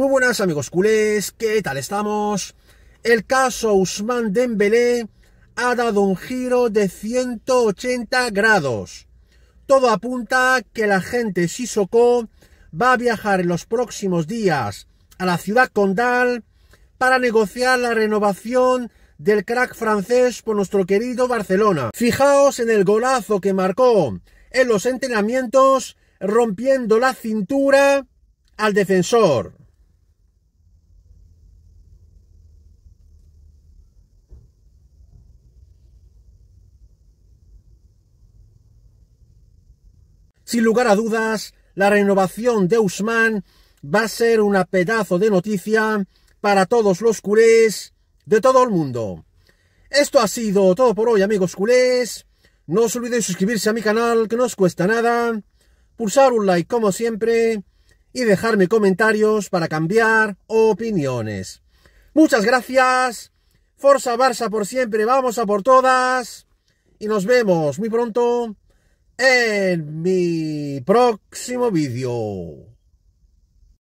Muy buenas amigos culés, ¿qué tal estamos? El caso Usman Dembélé ha dado un giro de 180 grados. Todo apunta que la gente Sissoko va a viajar en los próximos días a la ciudad condal para negociar la renovación del crack francés por nuestro querido Barcelona. Fijaos en el golazo que marcó en los entrenamientos rompiendo la cintura al defensor. Sin lugar a dudas, la renovación de Usman va a ser una pedazo de noticia para todos los culés de todo el mundo. Esto ha sido todo por hoy, amigos culés. No os olvidéis suscribirse a mi canal, que no os cuesta nada. Pulsar un like como siempre y dejarme comentarios para cambiar opiniones. Muchas gracias. Forza Barça por siempre, vamos a por todas. Y nos vemos muy pronto en mi próximo vídeo.